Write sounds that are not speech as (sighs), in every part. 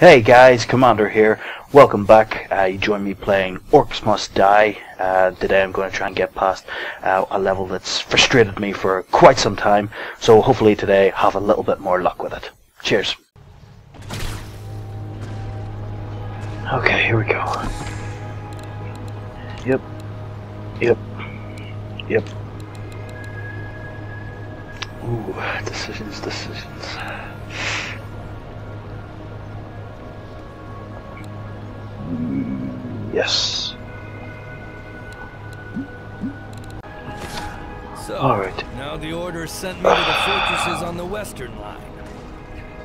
Hey guys, Commander here. Welcome back. Uh, you join me playing Orcs Must Die. Uh, today I'm going to try and get past uh, a level that's frustrated me for quite some time. So hopefully today have a little bit more luck with it. Cheers. Okay, here we go. Yep. Yep. Yep. Ooh, decisions, decisions. Yes. So, All right. now the order sent me to the fortresses on the western line.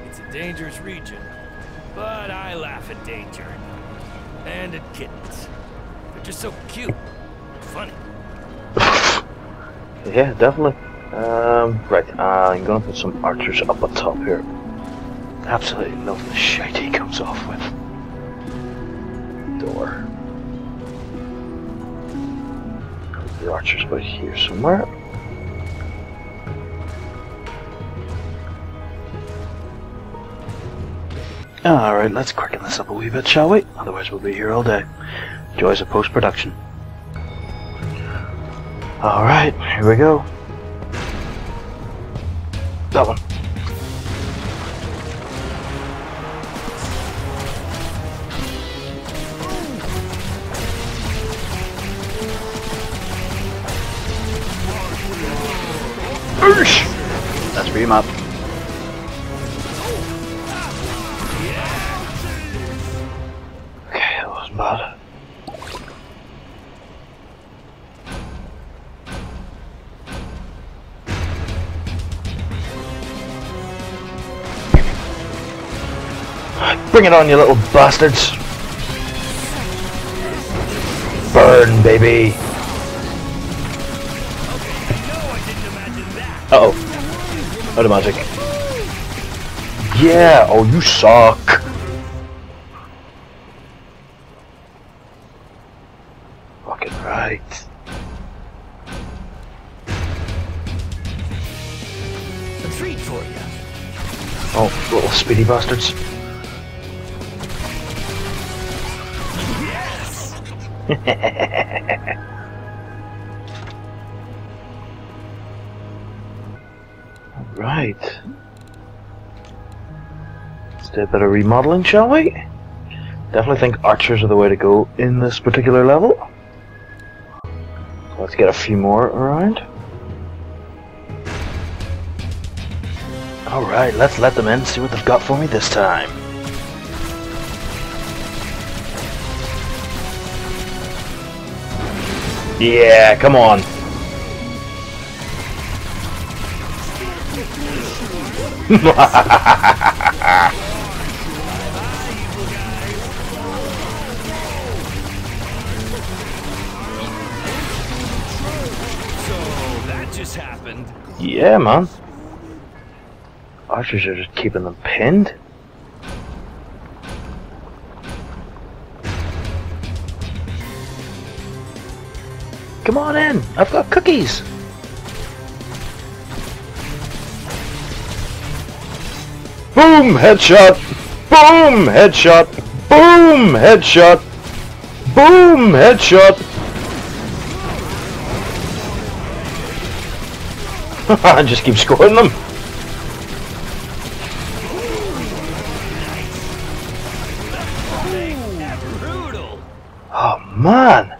It's a dangerous region, but I laugh at danger. And at kittens. They're just so cute. Funny. Yeah, definitely. Um, right, uh, I'm gonna put some archers up on top here. Absolutely love the shite he comes off with. Door. The archers about here somewhere. Alright, let's quicken this up a wee bit, shall we? Otherwise we'll be here all day. Joys of post-production. Alright, here we go. That one. Oosh! That's for you, map. Okay, that wasn't bad. Bring it on, you little bastards! Burn, baby! Uh oh. Out of magic. Yeah! Oh, you suck! Fucking right. A treat for you. Oh, little speedy bastards. (laughs) right. Let's do a bit of remodeling, shall we? Definitely think archers are the way to go in this particular level. Let's get a few more around. Alright, let's let them in, see what they've got for me this time. Yeah, come on. Yeah, man. Archers are just keeping them pinned. Come on in. I've got cookies. Boom! Headshot! Boom! Headshot! Boom! Headshot! Boom! Headshot! I (laughs) just keep scoring them. Oh man!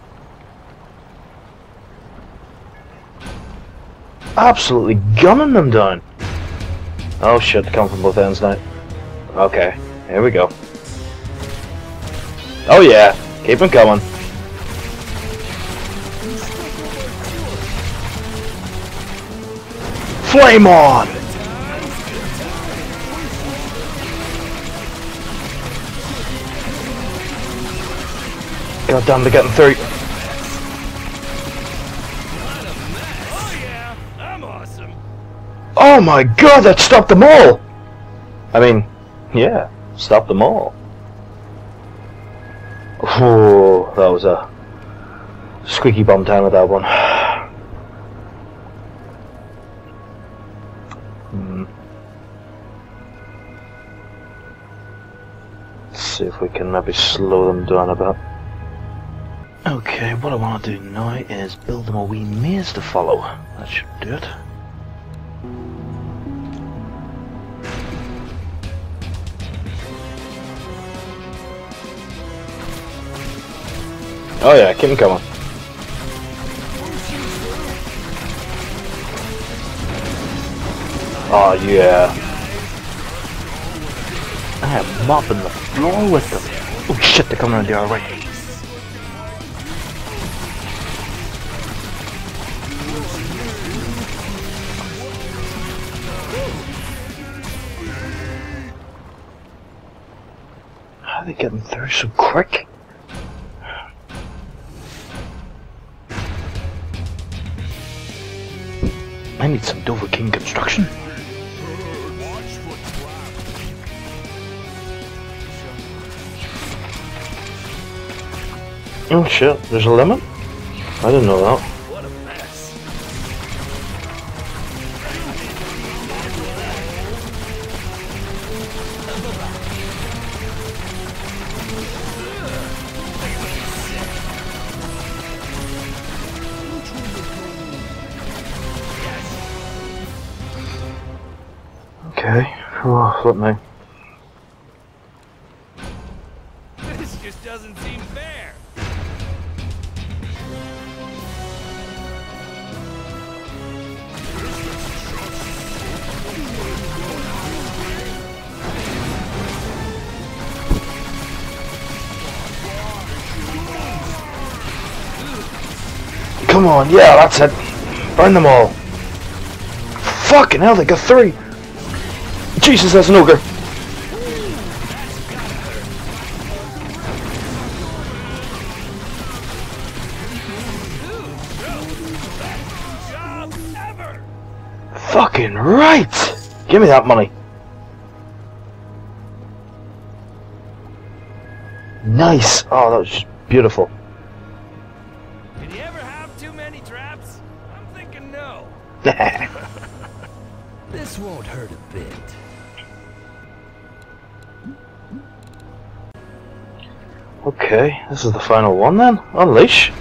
Absolutely gunning them down. Oh shit, come from both ends now. Okay, here we go. Oh yeah, keep them coming. Flame on! God damn, they're getting through. Oh yeah, I'm awesome. Oh my god, that stopped them all! I mean, yeah, stopped them all. Oh, that was a squeaky bomb time with that one. (sighs) Hmm. see if we can maybe slow them down a bit. Okay, what I want to do now is build them a wee maze to follow. That should do it. Oh yeah, keep them coming. Oh yeah. I am mopping the floor with them. Oh shit, they're coming around the other way. How are they getting through so quick? I need some Dover King construction. Oh shit, there's a limit? I didn't know that. Oh, flip me. This just doesn't seem fair. Come on, yeah, that's it. Burn them all. Fucking hell, they got three. Jesus, that's an ogre. Fucking right. Give me that money. Nice. Oh, that was just beautiful. Did you ever have too many traps? I'm thinking no. (laughs) This won't hurt a bit. Okay, this is the final one then. Unleash.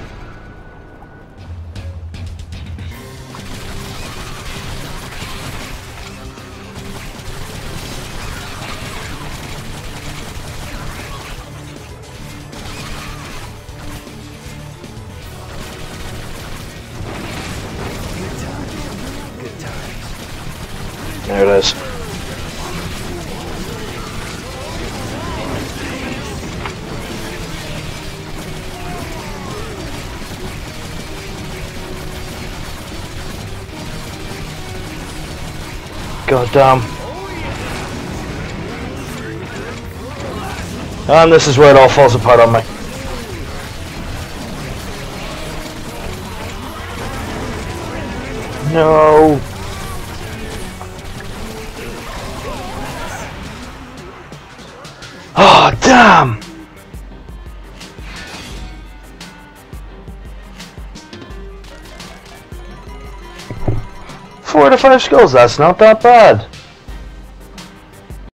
There it is. God damn. And this is where it all falls apart on me. No. Oh, damn! Four to five skulls, that's not that bad.